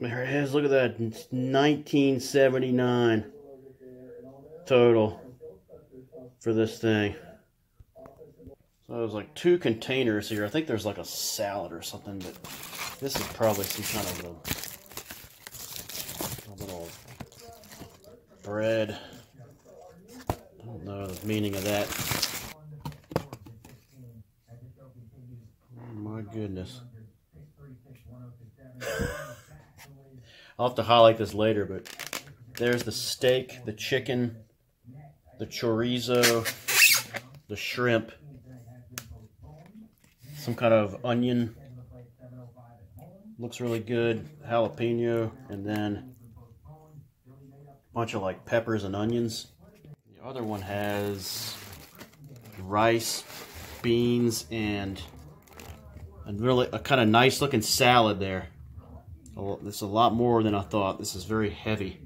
There it is. Look at that. It's 1979 total for this thing. So there's like two containers here. I think there's like a salad or something, but this is probably some kind of a, a little bread. I don't know the meaning of that. Oh my goodness. I'll have to highlight this later, but there's the steak, the chicken, the chorizo, the shrimp, some kind of onion. Looks really good. Jalapeno, and then a bunch of like peppers and onions. The other one has rice, beans, and really a kind of nice looking salad there. This is a lot more than I thought. This is very heavy.